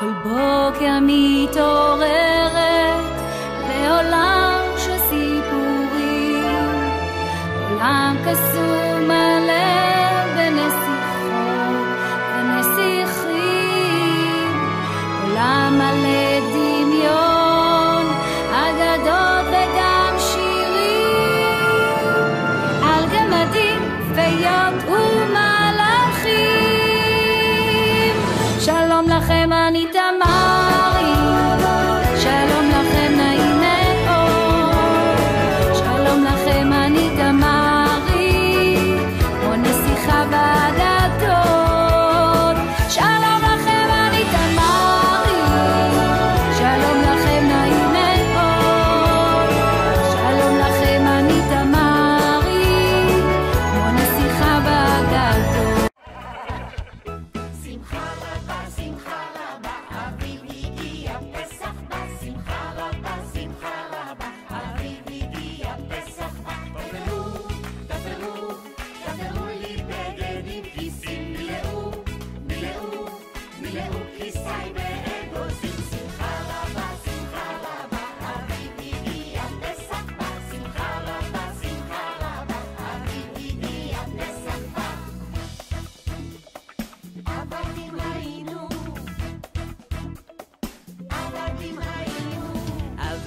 כל בוקר מתעוררת לעולם של סיפורים, עולם כזה לכם אני תמר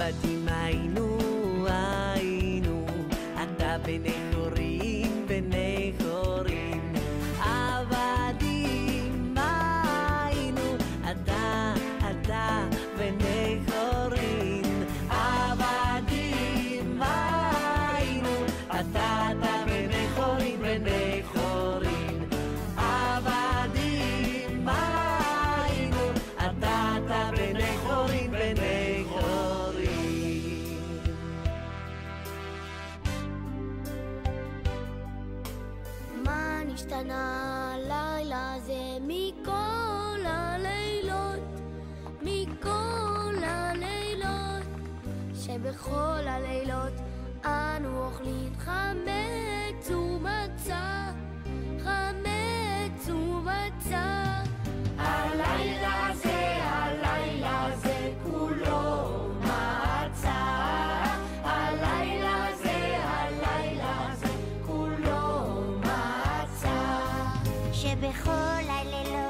Fatima Ainu, Ainu, Ata Bene נשתנה הלילה הזה מכל הלילות, מכל הלילות, שבכל הלילות אנו אוכלים חמץ me dejó lelo